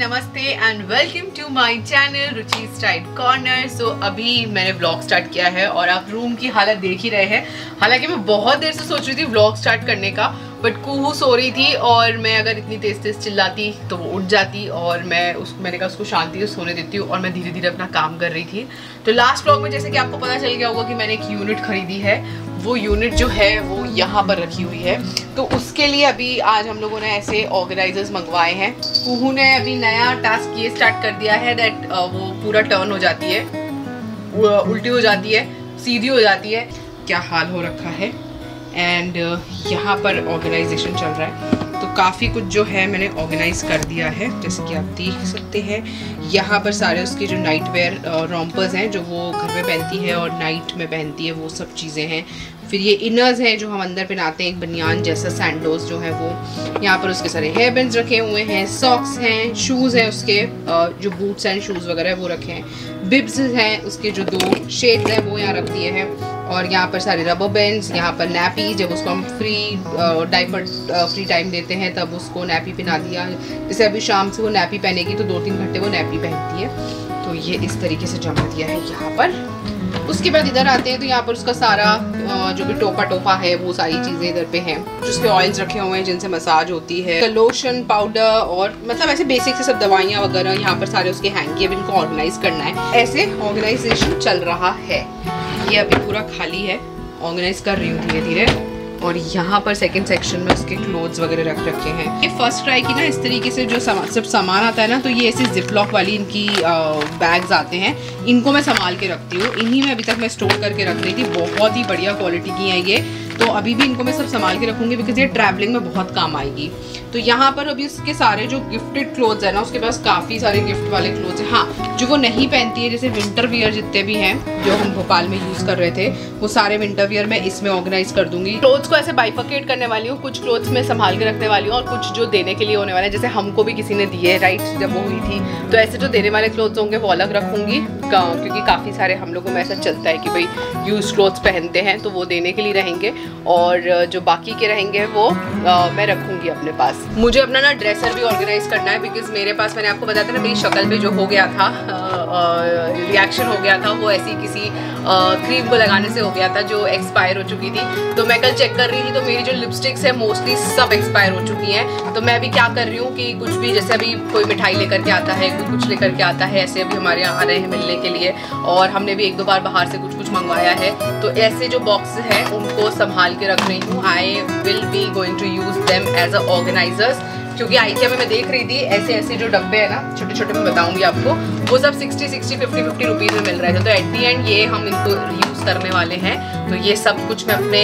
नमस्ते and welcome to my channel Ruchi style corner so अभी मैंने व्लॉग स्टार्ट किया है और आप रूम की हालत देख ही रहे हैं। हालाँकि मैं बहुत देर से सोच रही थी व्लॉग स्टार्ट करने का बट कुहू सो रही थी और मैं अगर इतनी तेज तेज चिल्लाती तो वो उठ जाती और मैं उस, मैंने कहा उसको शांति से सोने देती हूँ और मैं धीरे धीरे अपना काम कर रही थी। तो लास्ट व्लॉग में जैसे कि आपको पता चल गया होगा कि मैंने एक यूनिट खरीदी है। वो यूनिट जो है, वो यहाँ पर रखी हुई है। तो उसके लिए अभी आज हम लोगों ने ऐसे ऑर्गेनाइजर्स मंगवाए हैं। कुहू ने अभी नया टास्क ये स्टार्ट कर दिया है दैट वो पूरा टर्न हो जाती है। उल्टी हो जाती है, सीधी हो जाती है। क्या हाल हो रखा है? एंड यहाँ पर ऑर्गेनाइजेशन चल रहा है। तो काफ़ी कुछ जो है मैंने ऑर्गेनाइज कर दिया है, जैसे कि आप देख सकते हैं। यहाँ पर सारे उसके जो नाइट वेयर रॉम्पर्स हैं, जो वो घर में पहनती है और नाइट में पहनती है, वो सब चीज़ें हैं। फिर ये इनर्स हैं जो हम अंदर पहनाते हैं, एक बनियान जैसा सैंडोज जो है वो। यहाँ पर उसके सारे हेयर बैंड रखे हुए हैं सॉक्स हैं शूज़ हैं उसके जो बूट्स एंड शूज़ वगैरह वो रखे हैं। बिब्स हैं, उसके जो दो शेड्स हैं, वो यहाँ रख दिए हैं। और यहाँ पर सारे रबर बैंड्स यहाँ पर नैपी जब उसको हम फ्री डाइपर फ्री टाइम देते हैं, तब उसको नैपी पहना दिया। जैसे अभी शाम से वो नैपी पहनेगी तो दो तीन घंटे वो नैपी पहनती है। तो ये इस तरीके से जमा दिया है यहाँ पर। उसके बाद इधर आते हैं तो यहाँ पर उसका सारा जो भी टोपा टोपा है, वो सारी चीज़ें इधर पे हैं। जिसके ऑयल्स रखे हुए हैं, जिनसे मसाज होती है। लोशन पाउडर और मतलब ऐसे बेसिक से सब दवाइयाँ वगैरह, यहाँ पर सारे उसके हैंगी इनको ऑर्गेनाइज करना है। ऐसे ऑर्गेनाइजेशन चल रहा है। ये अभी पूरा खाली है। ऑर्गेनाइज कर रही हूँ धीरे धीरे और यहाँ पर सेकंड सेक्शन में उसके क्लोथ्स वगैरह रख रखे हैं। ये फ़र्स्ट ट्राई की ना इस तरीके से जो सामान सब सामान आता है ना तो ये ऐसी जिप लॉक वाली इनकी बैग्स आते हैं। इनको मैं संभाल के रखती हूँ। इन्हीं में अभी तक मैं स्टोर करके रख रही थी। बहुत ही बढ़िया क्वालिटी की है ये। तो अभी भी इनको मैं सब संभाल के रखूँगी बिकॉज़ ये ट्रैवलिंग में बहुत काम आएगी। तो यहाँ पर अभी उसके सारे जो गिफ्टेड क्लोथ्स है ना, उसके पास काफ़ी सारे गिफ्ट वाले क्लोथ्स हैं। हाँ जो वो नहीं पहनती है, जैसे विंटर वियर जितने भी हैं, जो हम भोपाल में यूज़ कर रहे थे, वो सारे विंटर वियर मैं इसमें ऑर्गेनाइज कर दूँगी। क्लोथ्स को ऐसे बाइफकेट करने वाली हूँ, कुछ क्लोथ्स में संभाल के रखने वाली हूँ और कुछ जो देने के लिए होने वाले हैं। जैसे हमको भी किसी ने दिए राइट जब वो हुई थी। तो ऐसे जो देने वाले क्लोथ्स होंगे, वो अलग रखूँगी क्योंकि काफ़ी सारे हम लोगों में ऐसा चलता है कि भाई यूज़ क्लोथ्स पहनते हैं तो वो देने के लिए रहेंगे। और, जो बाकी के रहेंगे, वो मैं रखूँगी अपने पास। मुझे अपना ना ड्रेसर भी ऑर्गेनाइज करना है बिकॉज़ मेरे पास मैंने आपको बताया था ना, मेरी शक्ल पे जो हो गया था रिएक्शन हो गया था, वो ऐसी किसी क्रीम को लगाने से हो गया था जो एक्सपायर हो चुकी थी। तो मैं कल चेक कर रही थी तो मेरी जो लिपस्टिक्स है मोस्टली सब एक्सपायर हो चुकी हैं। तो मैं अभी क्या कर रही हूँ कि कुछ भी, जैसे अभी कोई मिठाई लेकर के आता है, कोई कुछ लेकर के आता है, ऐसे अभी हमारे यहाँ आ रहे हैं मिलने के लिए, और हमने भी एक दो बार बाहर से कुछ कुछ मंगवाया है। तो ऐसे जो बॉक्स हैं, उनको संभाल के रख रही हूँ। I will be going to use them as a organizers क्योंकि आइकिया में मैं देख रही थी, ऐसे ऐसे जो डब्बे हैं ना, छोटे छोटे मैं बताऊँगी आपको, वो सब 60 60 50 50 रुपीज़ में मिल रहे थे। तो एट दी एंड ये हम इनको यूज़ करने वाले हैं। तो ये सब कुछ मैं अपने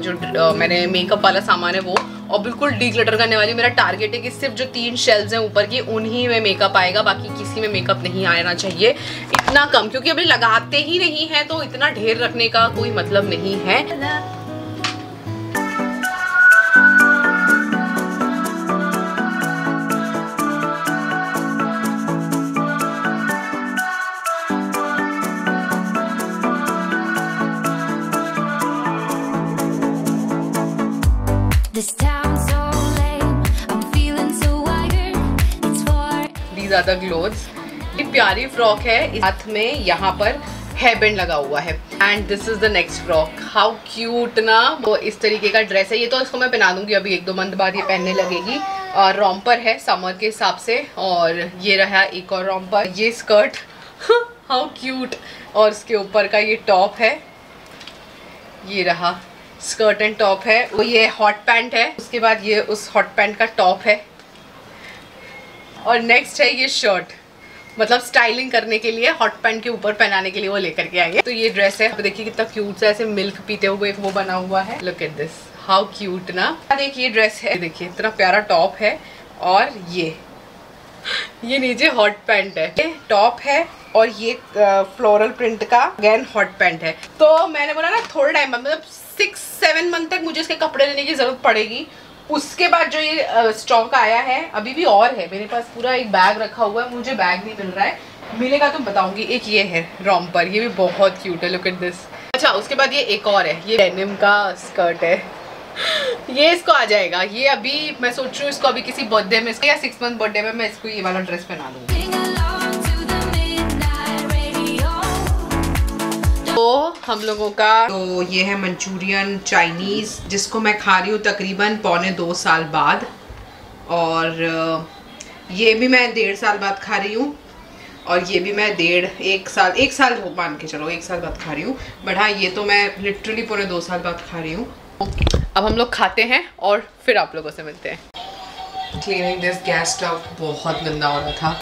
जो मैंने मेकअप वाला सामान है वो, और बिल्कुल डिक्लटर करने वाली मेरा टारगेट है कि सिर्फ़ जो तीन शेल्स हैं ऊपर की, उन्हीं में मेकअप आएगा, बाकी किसी में मेकअप नहीं आना चाहिए। इतना कम, क्योंकि अभी लगाते ही नहीं है तो इतना ढेर रखने का कोई मतलब नहीं है। ज़्यादा क्लोथ्स ये प्यारी फ्रॉक है। हाथ में यहाँ पर हेयर बैंड लगा हुआ है। And this is the next frock how cute ना। वो इस तरीके का ड्रेस है। ये तो इसको मैं पहना दूँगी। अभी एक दो मंथ बाद ये पहनने लगेगी। और रॉम्पर है समर के हिसाब से। और ये रहा एक और रॉम्पर ये स्कर्ट हाउ क्यूट और इसके ऊपर का ये टॉप है। ये रहा स्कर्ट एंड टॉप है। वो ये हॉट पैंट है। उसके बाद ये उस हॉट पैंट का टॉप है। और नेक्स्ट है ये शर्ट मतलब स्टाइलिंग करने के लिए हॉट पैंट के ऊपर पहनाने के लिए वो लेकर के आएँगे तो ये ड्रेस है. देखिए कितना क्यूट सा ऐसे मिल्क पीते हुए वो बना हुआ है. Look at this how cute ना. देखिए ड्रेस है. देखिए, इतना प्यारा टॉप है. और ये. ये नीचे हॉट पैंट है. टॉप है और ये फ्लोरल प्रिंट का अगेन हॉट पैंट है. तो मैंने बोला ना, थोड़ा टाइम मतलब सिक्स सेवन मंथ तक मुझे इसके कपड़े लेने की ज़रूरत पड़ेगी. उसके बाद जो ये स्टॉक आया है, अभी भी और है। मेरे पास पूरा एक बैग रखा हुआ है, मुझे बैग नहीं मिल रहा है। मिलेगा तो बताऊँगी। एक ये है रॉम्पर ये भी बहुत क्यूट है लुक एट दिस अच्छा उसके बाद ये एक और है। ये डेनिम का स्कर्ट है। ये इसको आ जाएगा। ये अभी मैं सोच रही हूँ, इसको अभी किसी बर्थडे में, या सिक्स मंथ बर्थडे में मैं इसको ये वाला ड्रेस पहना दूँगी। तो हम लोगों का तो ये है मंचूरियन चाइनीज़ जिसको मैं खा रही हूँ तकरीबन पौने दो साल बाद। और ये भी मैं डेढ़ साल बाद खा रही हूँ और ये भी मैं डेढ़ एक साल एक साल हो मान के चलो एक साल बाद खा रही हूँ। बट हाँ ये तो मैं लिटरली पूरे दो साल बाद खा रही हूँ। अब हम लोग खाते हैं और फिर आप लोगों से मिलते हैं। क्लीनिंग दिस गैस स्टव बहुत गंदा हो रहा था।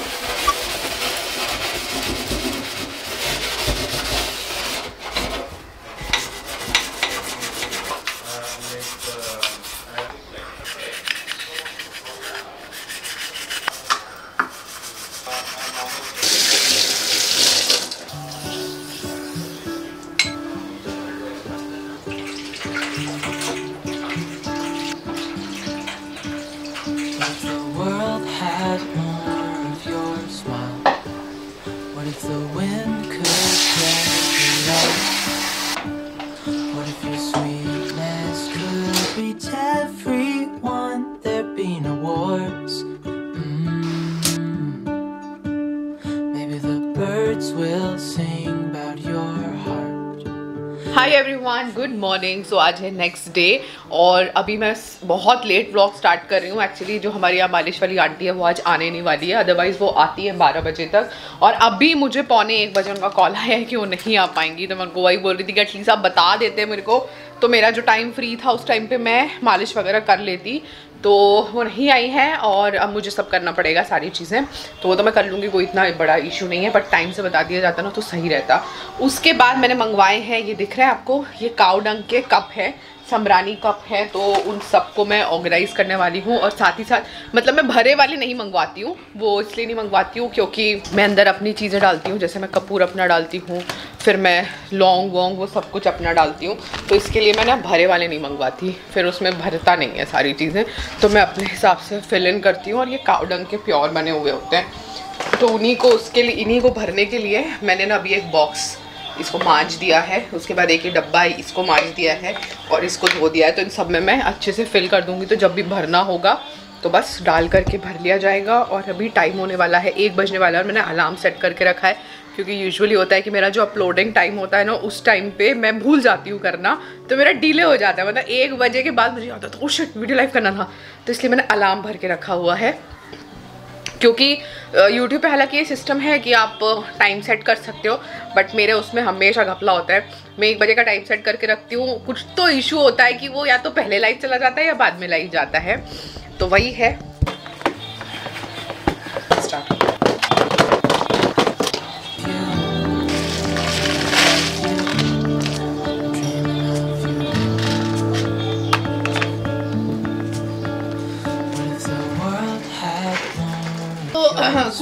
hi everyone good morning so आज है नेक्स्ट डे और अभी मैं बहुत लेट ब्लॉग स्टार्ट कर रही हूँ. एक्चुअली जो हमारी यहाँ मालिश वाली आंटी है, वो आज आने नहीं वाली है. अदरवाइज़ वो आती है बारह बजे तक. और अभी मुझे पौने एक बजे उनका कॉल आया है कि वो नहीं आ पाएँगी. तो मैं उनको वही बोल रही थी कि एटलीस्ट आप बता देते मेरे को. तो मेरा जो टाइम फ्री था, उस टाइम पे मैं मालिश वगैरह कर लेती. तो वो नहीं आई है और अब मुझे सब करना पड़ेगा सारी चीज़ें. तो वो तो मैं कर लूँगी, कोई इतना बड़ा इशू नहीं है बट टाइम से बता दिया जाता ना तो सही रहता. उसके बाद मैंने मंगवाए हैं, ये दिख रहा है आपको, ये काउ डंग के कप है. समरानी कप है तो उन सबको मैं ऑर्गेनाइज करने वाली हूँ और साथ ही साथ मतलब मैं भरे वाले नहीं मंगवाती हूँ, वो इसलिए नहीं मंगवाती हूँ क्योंकि मैं अंदर अपनी चीज़ें डालती हूँ, जैसे मैं कपूर अपना डालती हूँ, फिर मैं लौंग, वोंग, वो सब कुछ अपना डालती हूँ तो इसके लिए मैं ना भरे वाले नहीं मंगवाती, फिर उसमें भरता नहीं है सारी चीज़ें तो मैं अपने हिसाब से फिल इन करती हूँ और ये काउडंग के प्योर बने हुए होते हैं तो उन्हीं को उसके लिए, इन्हीं को भरने के लिए मैंने ना अभी एक बॉक्स इसको मांझ दिया है, उसके बाद एक ही डब्बा है इसको मांझ दिया है और इसको धो दिया है। तो इन सब में मैं अच्छे से फिल कर दूँगी। तो जब भी भरना होगा तो बस डाल करके भर लिया जाएगा और अभी टाइम होने वाला है, एक बजने वाला है और मैंने अलार्म सेट करके रखा है। क्योंकि यूजुअली होता है कि मेरा जो अपलोडिंग टाइम होता है ना, उस टाइम पे मैं भूल जाती हूँ करना। तो मेरा डिले हो जाता है। मतलब एक बजे के बाद मुझे आता था शिट वीडियो लाइव करना था। तो इसलिए मैंने अलार्म भर के रखा हुआ है। क्योंकि यूट्यूब पे हालाँकि ये सिस्टम है कि आप टाइम सेट कर सकते हो बट मेरे उसमें हमेशा घपला होता है। मैं एक बजे का टाइम सेट करके रखती हूँ, कुछ तो इशू होता है कि वो या तो पहले लाइव चला जाता है या बाद में लाइव जाता है। तो वही है।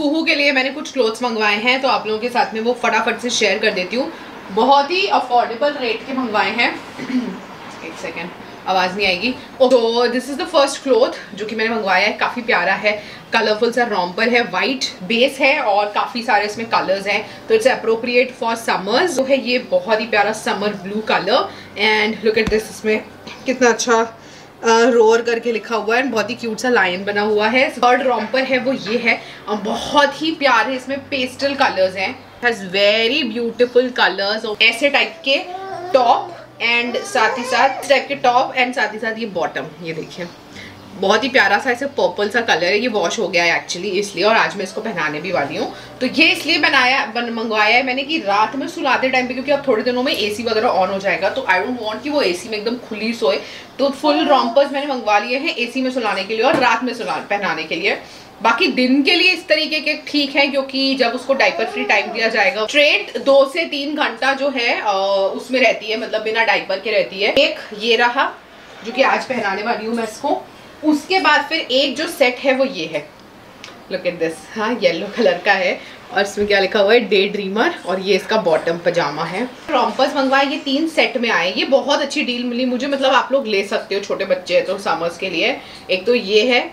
सूहू के लिए मैंने कुछ क्लोथ्स मंगवाए हैं तो आप लोगों के साथ में वो फटाफट से शेयर कर देती हूँ। बहुत ही अफोर्डेबल रेट के मंगवाए हैं। एक सेकेंड आवाज़ नहीं आएगी। तो this is the first cloth जो कि मैंने मंगवाया है, काफ़ी प्यारा है। कलरफुल सा रॉम्पर है वाइट बेस है और काफ़ी सारे इसमें कलर्स हैं। तो इट्स अप्रोप्रिएट फॉर समर्स जो है ये बहुत ही प्यारा summer blue colour and look at this इसमें कितना अच्छा रोर करके लिखा हुआ है बहुत ही क्यूट सा लाइन बना हुआ है। थर्ड रॉम्पर है वो ये है। और बहुत ही प्यार है इसमें पेस्टल कलर्स हैं। हैज़ वेरी ब्यूटिफुल कलर्स और ऐसे टाइप के टॉप एंड साथ ही साथ टाइप के टॉप एंड साथ ही साथ ये बॉटम ये देखिए। बहुत ही प्यारा सा ऐसे पर्पल सा कलर है ये वॉश हो गया है एक्चुअली इसलिए और आज मैं इसको पहनाने भी वाली हूँ। तो ये इसलिए बनाया बन, मंगवाया है मैंने कि रात में सुलाते टाइम पे क्योंकि अब थोड़े दिनों में एसी वगैरह ऑन हो जाएगा तो आई डोंट वांट कि वो एसी में एकदम खुली सोए। तो फुल रॉम्पर्स मैंने मंगवा लिए हैं एसी में सुलाने के लिए और रात में सुला पहनाने के लिए। बाकी दिन के लिए इस तरीके के ठीक है क्योंकि जब उसको डाइपर फ्री टाइम दिया जाएगा स्ट्रेट दो से तीन घंटा जो है उसमें रहती है मतलब बिना डाइपर के रहती है। एक ये रहा जो कि आज पहनाने वाली हूँ मैं इसको। उसके बाद फिर एक जो सेट है वो ये है। लुक एट दिस हाँ येलो कलर का है। और इसमें क्या लिखा हुआ है? डे ड्रीमर और ये इसका बॉटम पजामा है। रॉम्पर्स मंगवाए, ये तीन सेट में आए। ये बहुत अच्छी डील मिली मुझे। मतलब आप लोग ले सकते हो, छोटे बच्चे हैं तो समर्स के लिए। एक तो ये है।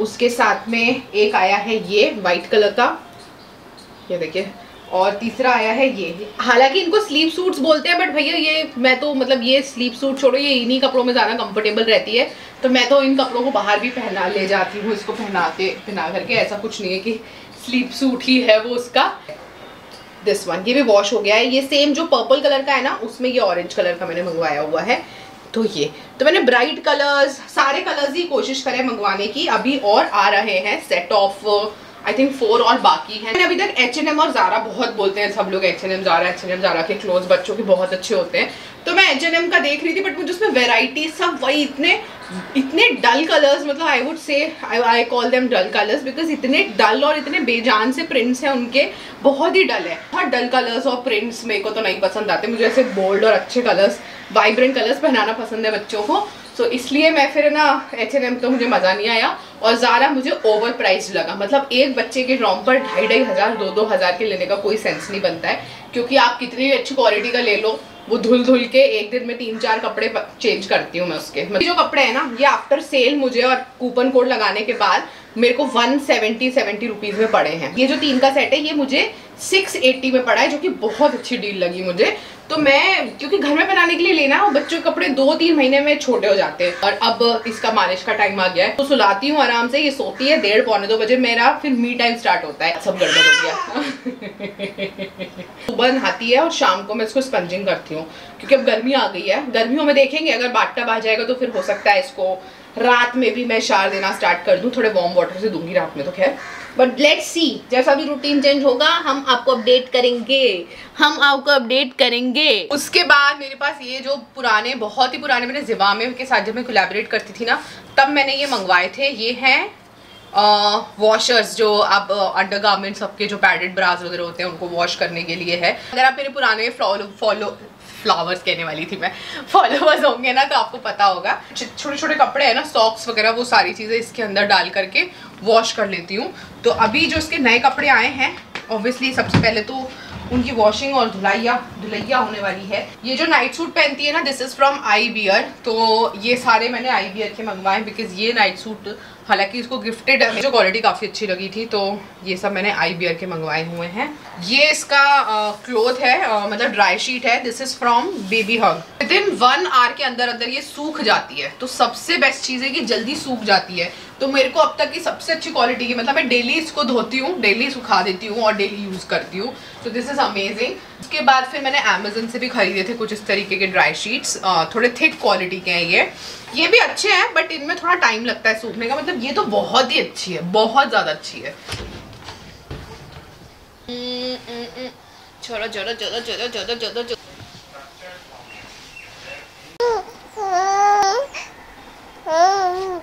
उसके साथ में एक आया है ये वाइट कलर का। ये देखिए। और तीसरा आया है ये। हालाँकि इनको स्लीप सूट्स बोलते हैं बट भैया ये मैं तो मतलब ये स्लीप सूट छोड़ो, ये इन्हीं कपड़ों में ज़्यादा कंफर्टेबल रहती है। तो मैं तो इन कपड़ों को बाहर भी पहना ले जाती हूँ, इसको पहना के पहना करके। ऐसा कुछ नहीं है कि स्लीप सूट ही है वो उसका। दिस वन ये भी वॉश हो गया है। ये सेम जो पर्पल कलर का है ना, उसमें ये ऑरेंज कलर का मैंने मंगवाया हुआ है। तो ये तो मैंने ब्राइट कलर्स सारे कलर्स ही कोशिश करे मंगवाने की। अभी और आ रहे हैं set of I think four और बाकी हैं। अभी तक एच एन एम और ज़ारा बहुत बोलते हैं, सब लोग H and M Zara H and M Zara के क्लोज बच्चों के बहुत अच्छे होते हैं। तो मैं एच एन एम का देख रही थी बट मुझे उसमें वेराइटी सब वही इतने इतने डल कलर्स मतलब I would say I call them dull colours because इतने डल और इतने बेजान से प्रिंट्स हैं उनके, बहुत ही डल है। बहुत डल कलर्स और प्रिंट्स मेरे को तो नहीं पसंद आते। मुझे ऐसे बोल्ड और अच्छे कलर्स वाइब्रेंट कलर्स पहनाना पसंद है बच्चों को। सो so, इसलिए मैं फिर ना एच एन एम तो मुझे मज़ा नहीं आया और ज़्यादा मुझे ओवर प्राइस लगा। मतलब एक बच्चे के ड्रॉम पर ढाई ढाई हज़ार दो दो हज़ार के लेने का कोई सेंस नहीं बनता है क्योंकि आप कितनी भी अच्छी क्वालिटी का ले लो वो धुल धुल के एक दिन में तीन चार कपड़े चेंज करती हूँ मैं उसके। मतलब जो कपड़े हैं ना ये आफ्टर सेल मुझे और कूपन कोड लगाने के बाद मेरे को वन सेवेंटी सेवेंटी रुपीज़ में पड़े हैं। ये जो तीन का सेट है ये मुझे सिक्स एट्टी में पड़ा है जो कि बहुत अच्छी डील लगी मुझे। तो मैं, क्योंकि घर में बनाने के लिए लेना बच्चों के कपड़े दो तीन महीने में छोटे हो जाते हैं। और अब इसका मालिश का टाइम आ गया है। तो सुलाती हूँ आराम से, ये सोती है, डेढ़ पौने दो बजे मेरा फिर मी टाइम स्टार्ट होता है। सब गड़बड़ हो गया। सुबह नहाती है और शाम को मैं इसको स्पंजिंग करती हूँ। क्योंकि अब गर्मी आ गई है। गर्मियों में देखेंगे, अगर बाटटब आ जाएगा तो फिर हो सकता है इसको रात में भी मैं शार देना स्टार्ट कर दूँ, थोड़े वार्म वाटर से दूँगी रात में तो खैर। बट लेट्स सी जैसा भी रूटीन चेंज होगा, हम आपको अपडेट करेंगे। हम आपको अपडेट करेंगे। उसके बाद मेरे पास ये जो पुराने, बहुत ही पुराने मैंने जिवामे के साथ जब मैं कोलेबरेट करती थी ना, तब मैंने ये मंगवाए थे। ये हैं वॉशर्स जो आप अंडर गार्मेंट सबके जो पैडेड ब्राज वगैरह होते हैं, उनको वॉश करने के लिए है। अगर आप मेरे पुराने फॉलो फॉलो फ्लावर्स कहने वाली थी मैं। फॉलोवर्स होंगे ना तो आपको पता होगा। छोटे छोटे कपड़े हैं ना सॉक्स वगैरह, वो सारी चीज़ें इसके अंदर डाल करके वॉश कर लेती हूँ। तो अभी जो इसके नए कपड़े आए हैं ऑब्वियसली सबसे पहले तो उनकी वॉशिंग और धुलाइया, धुलैया होने वाली है। ये जो नाइट सूट पहनती है ना this is from I bear तो ये सारे मैंने आई बियर के मंगवाए बिकॉज़ ये नाइट सूट हालाँकि इसको गिफ्टेड है जो क्वालिटी काफ़ी अच्छी लगी थी तो ये सब मैंने आई बियर के मंगवाए हुए हैं। ये इसका क्लोथ है मतलब ड्राई शीट है। This is from baby hug within one hour के अंदर अंदर ये सूख जाती है। तो सबसे बेस्ट चीज़ है कि जल्दी सूख जाती है। तो मेरे को अब तक की सबसे अच्छी क्वालिटी की मतलब मैं डेली इसको धोती हूँ डेली सुखा देती हूँ और डेली यूज़ करती हूँ। तो दिस इज़ अमेजिंग उसके बाद फिर मैंने अमेजन से भी खरीदे थे कुछ इस तरीके के ड्राई शीट्स थोड़े थिक क्वालिटी के हैं ये। ये भी अच्छे हैं बट इनमें थोड़ा टाइम लगता है सूखने का। मतलब ये तो बहुत ही अच्छी है बहुत ज़्यादा अच्छी है। चलो चलो चलो चलो चलो चलो।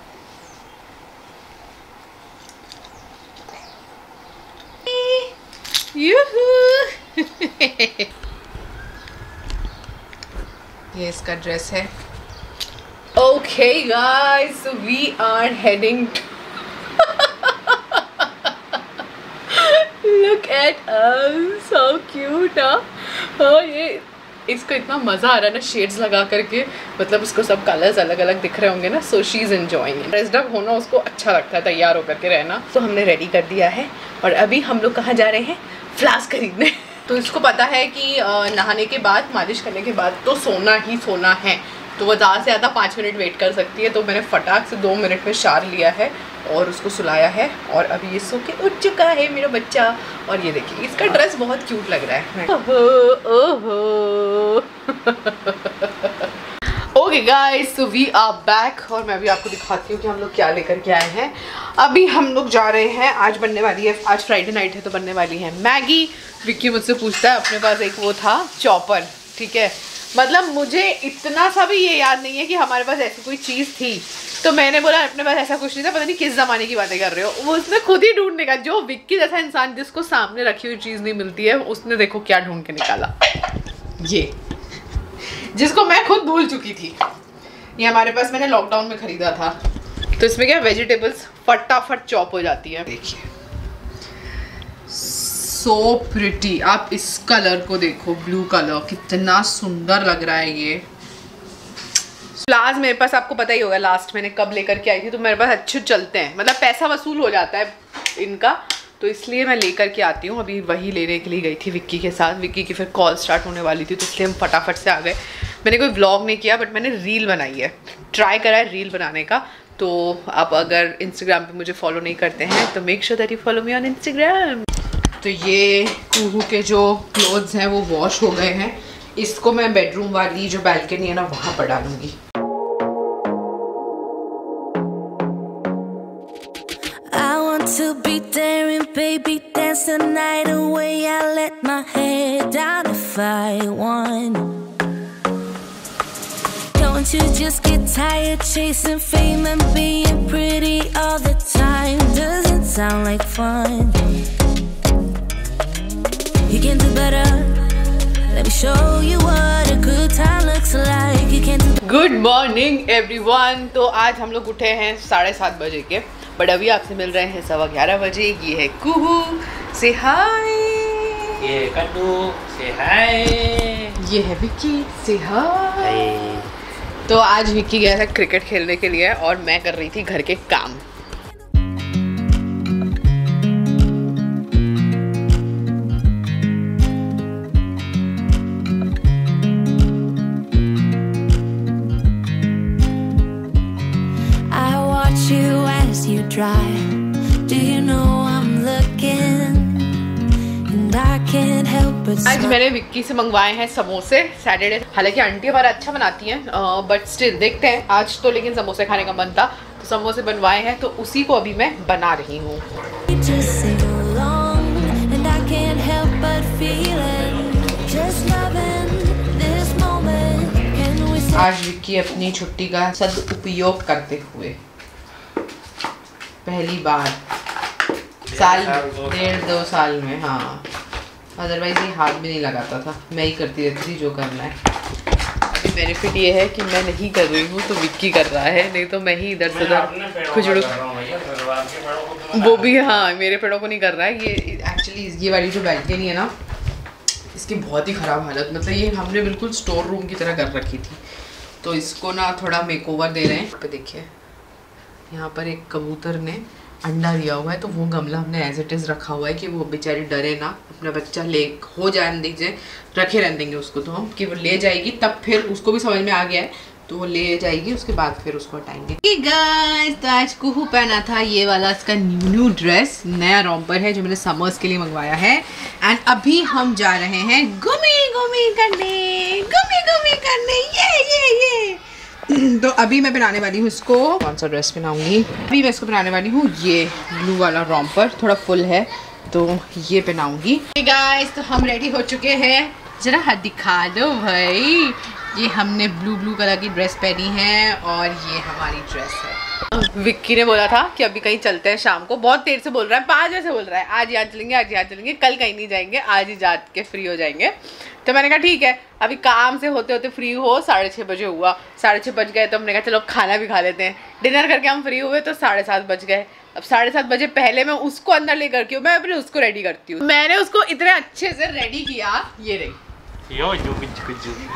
चलो ये इसका ड्रेस है। Okay guys we are heading look at so cute ये, इसको इतना मज़ा आ रहा है ना शेड्स लगा करके। मतलब उसको सब कलर्स अलग अलग दिख रहे होंगे ना so she is enjoying dressed up होना उसको अच्छा लगता है, तैयार होकर के रहना। तो हमने रेडी कर दिया है। और अभी हम लोग कहाँ जा रहे हैं? फ्लास्क खरीदने। तो इसको पता है कि नहाने के बाद मालिश करने के बाद तो सोना ही सोना है। तो वो ज़्यादा से ज़्यादा पाँच मिनट वेट कर सकती है। तो मैंने फटाक से दो मिनट में शार लिया है और उसको सुलाया है। और अभी ये सो के उठ चुका है मेरा बच्चा। और ये देखिए इसका ड्रेस बहुत क्यूट लग रहा है। ओहो ओहो। Okay guys so we are back और मैं भी आपको दिखाती हूँ कि हम लोग क्या लेकर के आए हैं। अभी हम लोग जा रहे हैं, आज बनने वाली है, आज फ्राइडे नाइट है तो बनने वाली है। मैगी विक्की मुझसे पूछता है, अपने पास एक वो था, चॉपर, ठीक है? मतलब मुझे इतना सा भी ये याद नहीं है कि हमारे पास ऐसी कोई चीज़ थी। तो मैंने बोला, अपने पास ऐसा कुछ नहीं था, पता नहीं किस ज़माने की बातें कर रहे हो। वो उसने खुद ही ढूँढने का, जो विक्की जैसा इंसान जिसको सामने रखी हुई चीज़ नहीं मिलती है, उसने देखो क्या ढूंढ के निकाला। ये। जिसको मैं खुद भूल चुकी थी। ये हमारे पास मैंने लॉकडाउन में ख़रीदा था। तो इसमें क्या वेजिटेबल्स फटाफट चॉप हो जाती है। देखिए। सो प्रिटी आप इस कलर को देखो ब्लू कलर कितना सुंदर लग रहा है ये। प्लाज मेरे पास आपको पता ही होगा लास्ट मैंने कब लेकर के आई थी तो मेरे पास अच्छे चलते हैं। मतलब पैसा वसूल हो जाता है इनका। तो इसलिए मैं लेकर के आती हूँ। अभी वही लेने के लिए गई थी विक्की के साथ। विक्की की फिर कॉल स्टार्ट होने वाली थी तो इसलिए हम फटाफट से आ गए। मैंने कोई व्लॉग नहीं किया बट मैंने रील बनाई है। ट्राई करा है रील बनाने का। तो आप अगर इंस्टाग्राम पे मुझे फॉलो नहीं करते हैं तो make sure that you follow me on Instagram तो ये कुहू के जो क्लोथ्स हैं, वो वॉश हो गए हैं। इसको मैं बेडरूम वाली जो बैल्कनी है ना, वहाँ पर डालूँगी। to be daring, baby, dance the night away. I let my head down if I want. Don't you just get tired chasing fame and being pretty all the time? Doesn't sound like fun. You can do better. Let me show you what a good time looks like. You can do. Good morning, everyone. तो आज हम लोग उठे हैं साढ़े सात बजे के बट अभी आपसे मिल रहे हैं सवा ग्यारह बजे ये है कुहू से हाय। ये कद्दू से हाय। ये है विक्की से हाय। तो आज विक्की गया था क्रिकेट खेलने के लिए और मैं कर रही थी घर के काम। मैंने विक्की से मंगवाए हैं समोसे सैटरडे हालाँकि आंटी हमारा अच्छा बनाती हैं बट स्टिल देखते हैं। आज तो लेकिन समोसे खाने का मन था तो समोसे बनवाए हैं तो उसी को अभी मैं बना रही हूँ। आज विक्की अपनी छुट्टी का सदुपयोग करते हुए, पहली बार, साल, डेढ़ दो साल में हाँ। अदरवाइज़ ये हाथ भी नहीं लगाता था। मैं ही करती रहती थी जो करना है। अभी बेनिफिट ये है कि मैं नहीं कर रही हूँ तो विक्की कर रहा है। नहीं तो मैं ही इधर से उधर खुजड़ू वो भी हाँ मेरे पेड़ों को नहीं कर रहा है। ये एक्चुअली ये वाली जो बैल्कनी है ना इसकी बहुत ही ख़राब हालत। मतलब ये हमने बिल्कुल स्टोर रूम की तरह कर रखी थी। तो इसको ना थोड़ा मेकओवर दे रहे हैं। पे देखिए यहाँ पर एक कबूतर ने अंडा दिया हुआ है तो वो गमला हमने एज इट इज़ रखा हुआ है कि वो बेचारी डरे ना, अपना बच्चा ले, हो जाने दीजिए रखे रहने देंगे उसको तो हम, कि वो ले जाएगी, तब फिर उसको भी समझ में आ गया है तो वो ले जाएगी, उसके बाद फिर उसको हटाएँगे। गाइस तो आज कुहू पहना था, ये वाला इसका न्यू न्यू ड्रेस नया रॉम्पर है, जो मैंने समर्स के लिए मंगवाया है। एंड अभी हम जा रहे हैं घूमी घूमी करने, घूमी घूमी करने ये ये ये तो अभी मैं बनाने वाली हूँ इसको। कौन सा ड्रेस पहनाऊँगी अभी मैं इसको बनाने वाली हूँ, ये ब्लू वाला रॉम्पर थोड़ा फुल है तो ये पहनाऊँगी गाइस तो हम रेडी हो चुके हैं। जरा हाथ दिखा दो भाई। ये हमने ब्लू ब्लू कलर की ड्रेस पहनी है और ये हमारी ड्रेस है। विक्की ने बोला था कि अभी कहीं चलते हैं शाम को। बहुत देर से बोल रहा है, पाँच बजे से बोल रहा है। आज यहाँ चलेंगे, आज यहाँ चलेंगे, कल कहीं नहीं जाएँगे, आज ही जा के फ्री हो जाएँगे। तो मैंने कहा, ठीक है, अभी काम से होते होते फ्री हो, साढ़े छः बजे हुआ। साढ़े छः बज गए तो हमने कहा, चलो, खाना भी खा लेते हैं। डिनर करके हम फ्री हुए तो साढ़े सात बज गए। अब साढ़े सात बजे पहले मैं उसको अंदर लेकर के मैं अपने उसको रेडी करती हूँ। मैंने उसको इतने अच्छे से रेडी किया, ये रही। यो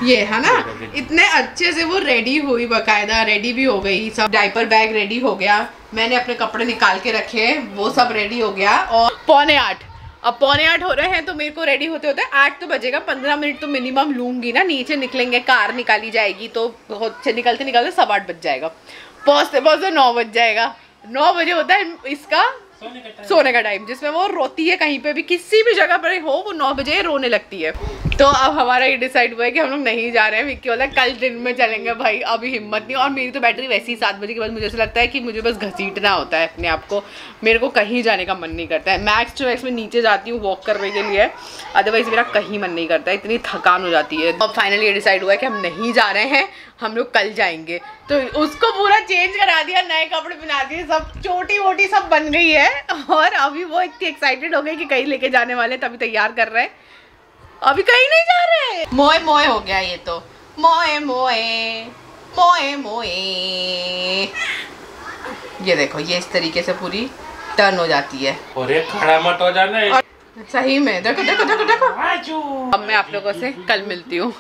ये है ना? इतने अच्छे से वो रेडी हुई बकायदा रेडी भी हो गई सब डाइपर बैग रेडी हो गया। मैंने अपने कपड़े निकाल के रखे वो सब रेडी हो गया और पौने आठ। अब पौने आठ हो रहे हैं तो मेरे को रेडी होते होते आठ तो बजेगा पंद्रह मिनट तो मिनिमम लूँगी ना नीचे निकलेंगे कार निकाली जाएगी तो बहुत अच्छे निकलते निकलते सब आठ बज जाएगा। पहुँचते पहुँचते नौ बज जाएगा। नौ बजे होता है इसका सोने का टाइम जिसमें वो रोती है कहीं पे भी, किसी भी जगह पर हो, वो नौ बजे रोने लगती है। तो अब हमारा ये डिसाइड हुआ है कि हम लोग नहीं जा रहे हैं। विक्की बोला, कल दिन में चलेंगे भाई, अभी हिम्मत नहीं और मेरी तो बैटरी वैसे ही सात बजे के बाद मुझे ऐसा लगता है कि मुझे बस घसीटना होता है अपने आप को। मेरे को कहीं जाने का मन नहीं करता है। मैक्स टू मैक्स में नीचे जाती हूँ वॉक करने के लिए अदरवाइज़ मेरा कहीं मन नहीं करता है। इतनी थकान हो जाती है। अब फाइनली ये डिसाइड हुआ है कि हम नहीं जा रहे हैं, हम लोग कल जाएँगे। तो उसको पूरा चेंज करा दिया, नए कपड़े पहना दिए, सब चोटी वोटी सब बन गई है। और अभी वो इतनी एक्साइटेड हो गई कि कहीं लेके जाने वाले तभी तैयार कर रहे हैं। अभी कहीं नहीं जा रहे मोए मोए हो गया ये तो। मोए मोए मोए मोए। ये देखो, ये इस तरीके से पूरी टर्न हो जाती है। और एक खड़ा मत हो जाना। सही में देखो देखो देखो देखो। अब मैं आप लोगों से कल मिलती हूँ।